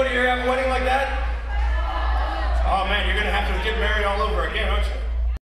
Anybody here have a wedding like that? Oh man, you're gonna have to get married all over again, aren't you?